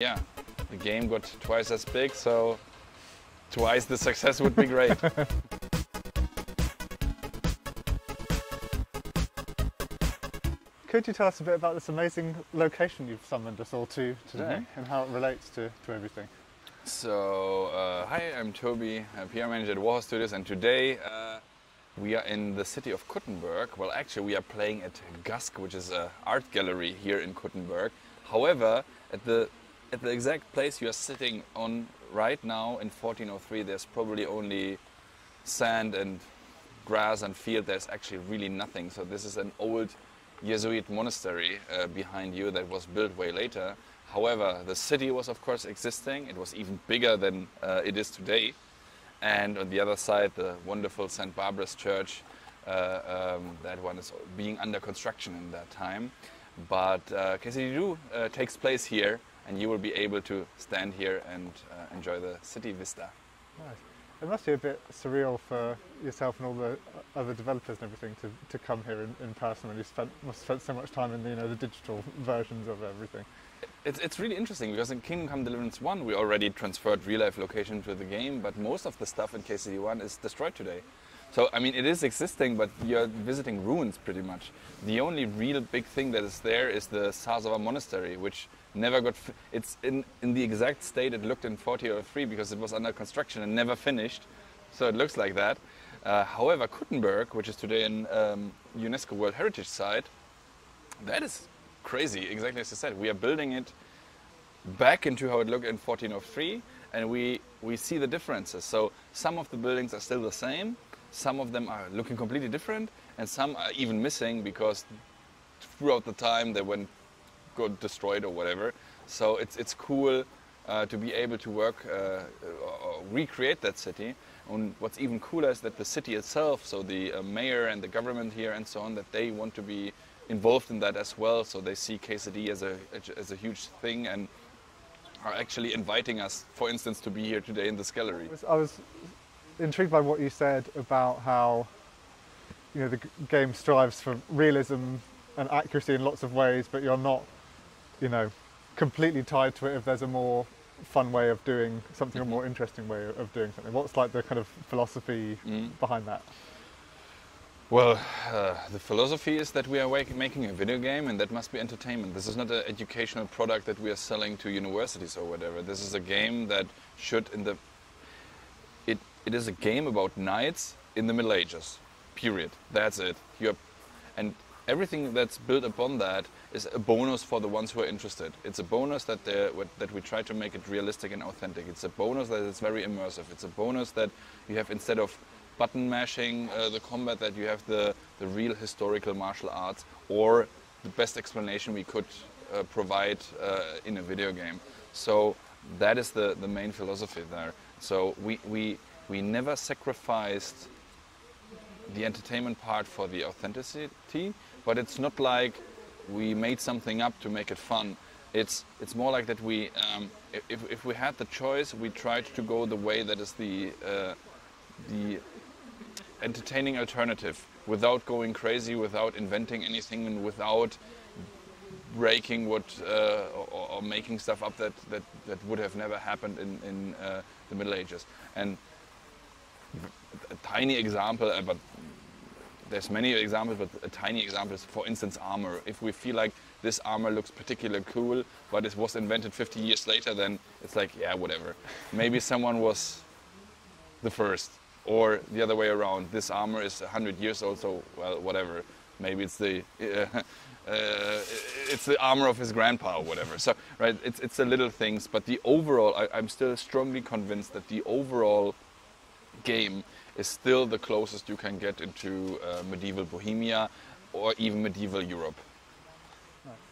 Yeah, the game got twice as big, so twice the success would be great. Could you tell us a bit about this amazing location you've summoned us all to today Mhm. and how it relates to, to everything? So, uh, hi, I'm Toby, I'm PR manager at Warhorse Studios, and today uh, we are in the city of Kuttenberg. Well, actually, we are playing at Gask, which is an art gallery here in Kuttenberg. However, at the at the exact place you are sitting on right now in 1403, there's probably only sand and grass and field. There's actually really nothing. So this is an old Jesuit monastery uh, behind you that was built way later. However, the city was of course existing. It was even bigger than uh, it is today. And on the other side, the wonderful St. Barbara's Church, uh, um, that one is being under construction in that time. But uh, KCD2 uh, takes place here, and you will be able to stand here and uh, enjoy the city vista. Nice. It must be a bit surreal for yourself and all the other developers and everything to, to come here in, in person when you spent must spent so much time in the, you know the digital versions of everything. It's, it's really interesting because in Kingdom Come Deliverance 1 we already transferred real life location to the game, but most of the stuff in KCD 1 is destroyed today. So, I mean, it is existing, but you're visiting ruins pretty much. The only real big thing that is there is the Sazava Monastery, which never got. It's in, in the exact state it looked in 4003 because it was under construction and never finished. So it looks like that. Uh, however, Kuttenberg, which is today an um, UNESCO World Heritage Site, that is crazy, exactly as you said. We are building it back into how it looked in 1403, and we, we see the differences. So some of the buildings are still the same, some of them are looking completely different, and some are even missing because throughout the time they went got destroyed or whatever. So it's, it's cool uh, to be able to work, uh, or recreate that city. And what's even cooler is that the city itself, so the uh, mayor and the government here and so on, that they want to be involved in that as well. So they see KCD as a, as a huge thing and are actually inviting us, for instance, to be here today in this gallery. I was, I was intrigued by what you said about how you know the game strives for realism and accuracy in lots of ways, but you're not you know completely tied to it if there's a more fun way of doing something, a more interesting way of doing something. What's like the kind of philosophy Mm. behind that? Well, uh, the philosophy is that we are making a video game and that must be entertainment. This is not an educational product that we are selling to universities or whatever. This is a game that should in the it, it is a game about knights in the Middle Ages. Period. That's it. You're, and everything that's built upon that is a bonus for the ones who are interested. It's a bonus that that we try to make it realistic and authentic. It's a bonus that it's very immersive. It's a bonus that you have instead of button mashing uh, the combat that you have the, the real historical martial arts or the best explanation we could uh, provide uh, in a video game. So that is the, the main philosophy there. So we, we, we never sacrificed the entertainment part for the authenticity, but it's not like we made something up to make it fun. It's it's more like that we um, if, if we had the choice, we tried to go the way that is the uh, the entertaining alternative without going crazy, without inventing anything, and without breaking what uh, or, or making stuff up that, that, that would have never happened in, in uh, the Middle Ages. And a tiny example, uh, but there's many examples, but a tiny example is, for instance, armor. If we feel like this armor looks particularly cool, but it was invented 50 years later, then it's like, yeah, whatever. Maybe someone was the first, or the other way around. This armor is 100 years old, so well, whatever. Maybe it's the uh, uh, it's the armor of his grandpa or whatever. So right, it's it's the little things, but the overall, I, I'm still strongly convinced that the overall game is still the closest you can get into uh, medieval Bohemia or even medieval Europe.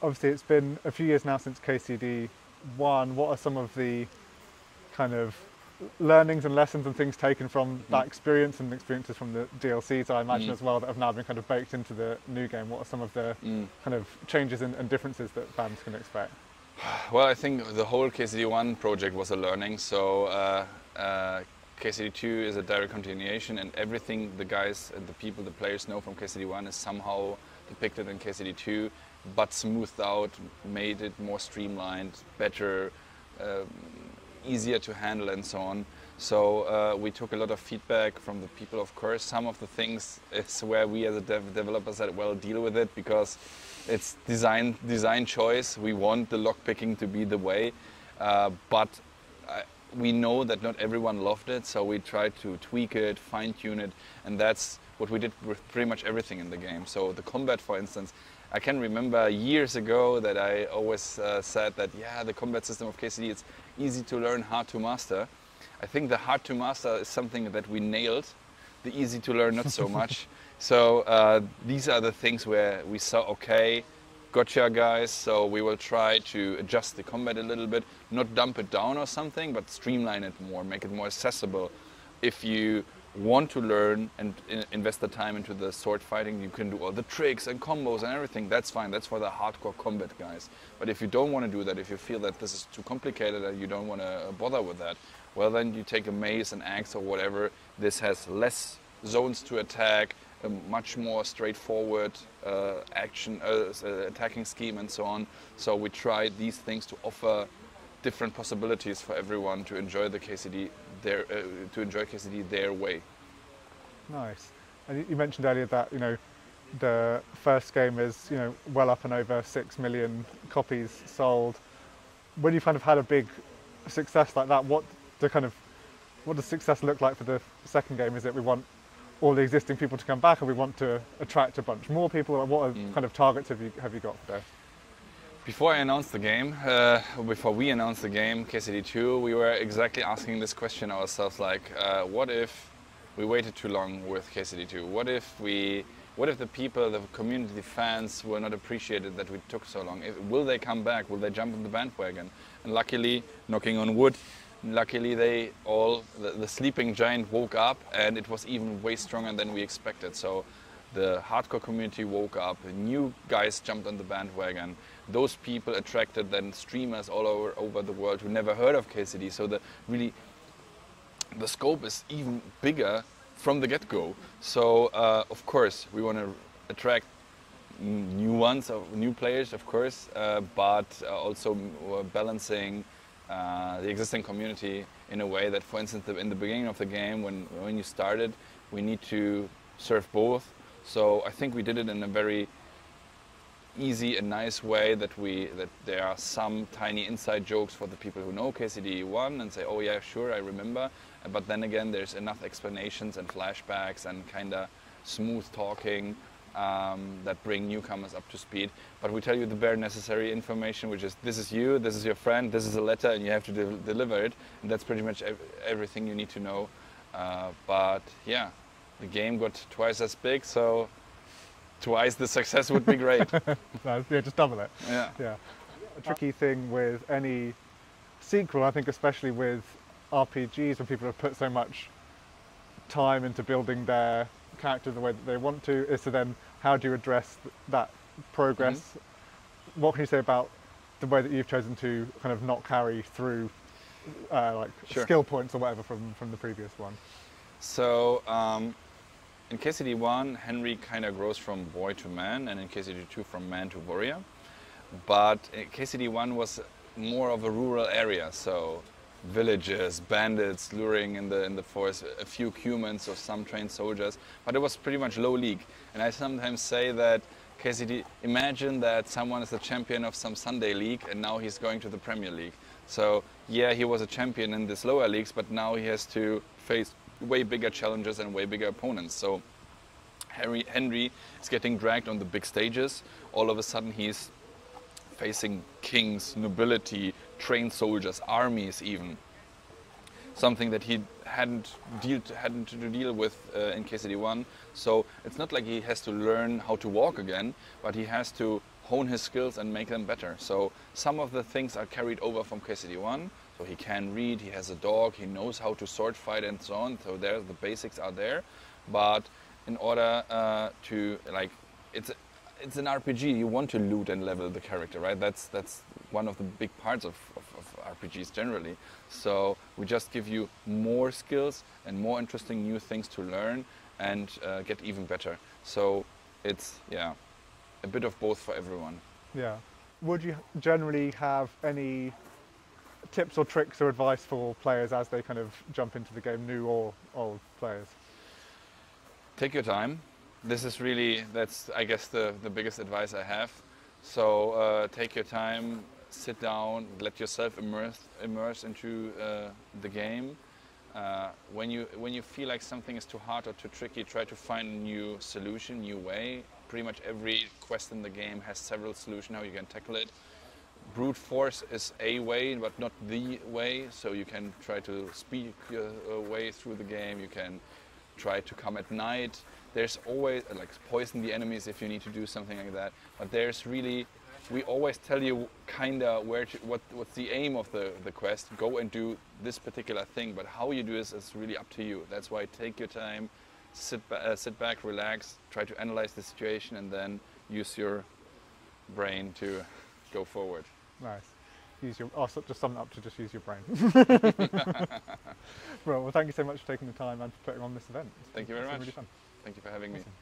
Obviously, it's been a few years now since KCD one. What are some of the kind of learnings and lessons and things taken from that experience and experiences from the DLCs, I imagine Mm. as well, that have now been kind of baked into the new game? What are some of the Mm. kind of changes and, and differences that fans can expect? Well, I think the whole KCD1 project was a learning. So uh, uh, KCD2 is a direct continuation, and everything the guys and the people, the players know from KCD1 is somehow depicted in KCD2, but smoothed out, made it more streamlined, better, um, easier to handle and so on. So uh, we took a lot of feedback from the people, of course. Some of the things is where we as a dev developer said, well, deal with it because it's design design choice. We want the lockpicking to be the way, uh, but uh, we know that not everyone loved it, so we tried to tweak it, fine tune it, and that's what we did with pretty much everything in the game. So the combat, for instance, I can remember years ago that I always uh, said that yeah, the combat system of KCD it's easy to learn, hard to master. I think the hard to master is something that we nailed. The easy to learn, not so much. so uh, these are the things where we saw, okay, gotcha guys, so we will try to adjust the combat a little bit, not dump it down or something, but streamline it more, make it more accessible. If you want to learn and invest the time into the sword fighting, you can do all the tricks and combos and everything. That's fine. That's for the hardcore combat guys. But if you don't want to do that, if you feel that this is too complicated and you don't want to uh, bother with that, well, then you take a mace, an axe, or whatever. This has less zones to attack, a much more straightforward uh, action, uh, uh attacking scheme, and so on. So we tried these things to offer different possibilities for everyone to enjoy the KCD their uh, to enjoy KCD their way. Nice. And you mentioned earlier that you know the first game is you know well up and over six million copies sold. When you've kind of had a big success like that, what the kind of what does success look like for the second game? Is it we want all the existing people to come back, and we want to attract a bunch more people? What mm. kind of targets have you have you got there? Before I announced the game, uh, before we announced the game, KCD2, we were exactly asking this question ourselves: like, uh, what if we waited too long with KCD2? What if we what if the people, the community, the fans were not appreciated that we took so long? If, will they come back? Will they jump on the bandwagon? And luckily, knocking on wood, luckily they all, the, the, sleeping giant woke up and it was even way stronger than we expected. So the hardcore community woke up, new guys jumped on the bandwagon. Those people attracted then streamers all over, over the world who never heard of KCD. So the really, the scope is even bigger from the get-go. So uh, of course we want to attract new ones, new players, of course, uh, but also balancing uh, the existing community in a way that, for instance, in the beginning of the game, when, when you started, we need to serve both. So I think we did it in a very easy and nice way that we that there are some tiny inside jokes for the people who know KCD1 and say, oh yeah, sure, I remember. But then again, there's enough explanations and flashbacks and kind of smooth talking um, that bring newcomers up to speed. But we tell you the bare necessary information, which is this is you, this is your friend, this is a letter, and you have to de deliver it. And that's pretty much ev everything you need to know. Uh, but yeah, the game got twice as big, so twice the success would be great. no, yeah, just double it. Yeah. Yeah. A tricky thing with any sequel, I think, especially with RPGs, when people have put so much time into building their character the way that they want to is to then how do you address that progress mm-hmm. what can you say about the way that you've chosen to kind of not carry through uh, like sure. skill points or whatever from from the previous one so um, in KCD1 Henry kind of grows from boy to man and in KCD2 from man to warrior but KCD1 was more of a rural area so villages, bandits luring in the in the forest, a few humans or some trained soldiers, but it was pretty much low league. And I sometimes say that KCD, imagine that someone is the champion of some Sunday league and now he's going to the Premier League. So yeah, he was a champion in these lower leagues, but now he has to face way bigger challenges and way bigger opponents. So Henry, Henry is getting dragged on the big stages. All of a sudden he's facing kings, nobility, trained soldiers, armies even. Something that he hadn't, deal to, hadn't to deal with uh, in KCD1. So it's not like he has to learn how to walk again, but he has to hone his skills and make them better. So some of the things are carried over from KCD1. So he can read, he has a dog, he knows how to sword fight and so on. So there, the basics are there. But in order uh, to like, it's it's an RPG. You want to loot and level the character, right? That's that's one of the big parts of, of, of, RPGs generally. So we just give you more skills and more interesting new things to learn and uh, get even better. So it's yeah, a bit of both for everyone. Yeah. Would you generally have any tips or tricks or advice for players as they kind of jump into the game, new or old players? Take your time. This is really that's I guess the the biggest advice I have. So uh, take your time, sit down, let yourself immerse immerse into uh, the game. Uh, when you when you feel like something is too hard or too tricky, try to find a new solution, new way. Pretty much every quest in the game has several solutions how you can tackle it. Brute force is a way, but not the way. So you can try to speed your uh, way through the game. You can try to come at night. There's always like poison the enemies if you need to do something like that. But there's really we always tell you kinda where to, what what's the aim of the, the quest. Go and do this particular thing, but how you do this is really up to you. That's why take your time, sit ba- uh, sit back, relax, try to analyze the situation, and then use your brain to go forward. Nice. Use your. Oh, so just sum it up to just use your brain. well, well, thank you so much for taking the time and for putting on this event. It's Thank you very much. Really fun. Thank you for having me. Awesome.